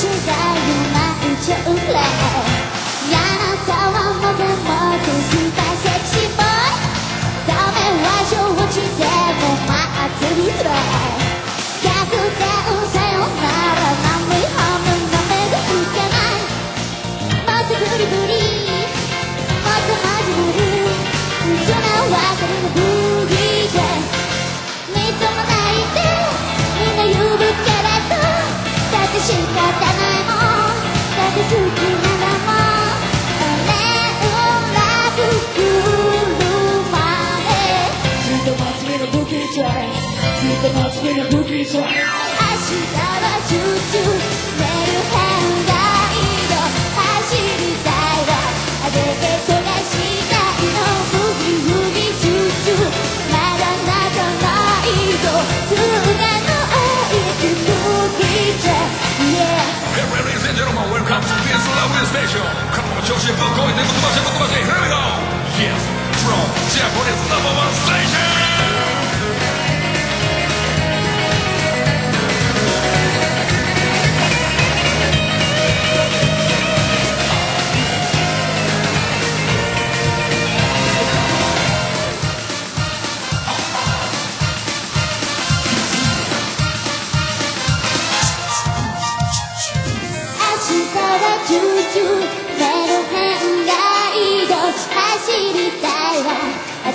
是的 待つ目のブキーちゃんずっと待つ目のブキーちゃん明日はチューチューメルヘンが移動走りたいわあげて飛ばしたいのブギブギチューチューまだ泣かないぞ素がの愛くブギちゃん Yeah Hey, ladies and gentlemen, welcome to this lovely station. チューチューメロヘンが移動走りたいわ。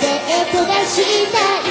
デートがしたい。